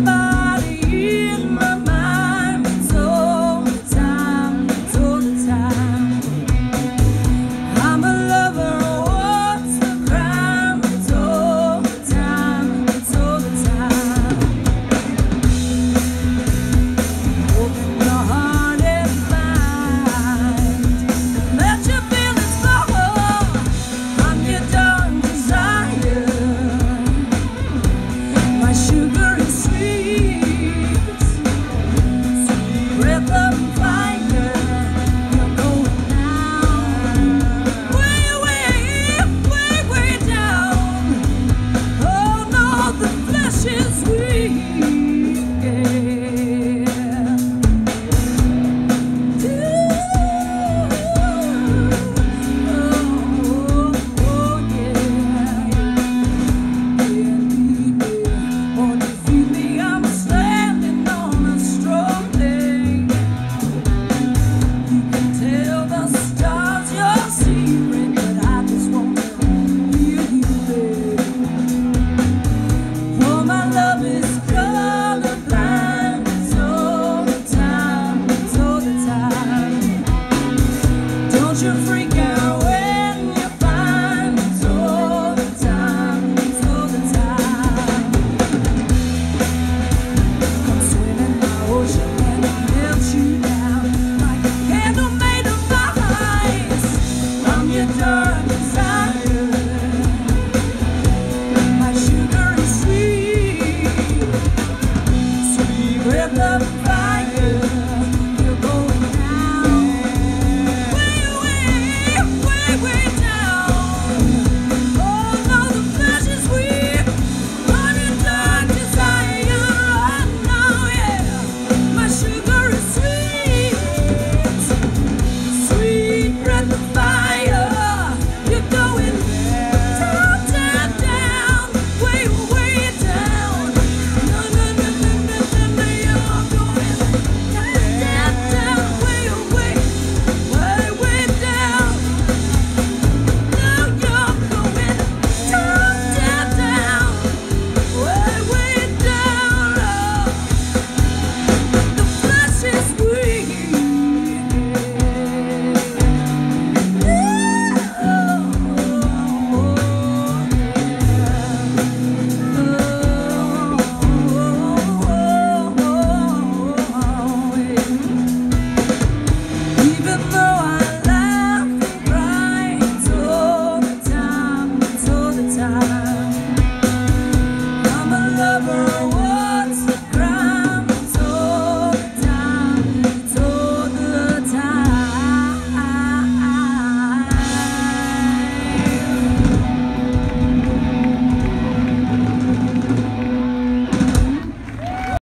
my precious we Don't you freak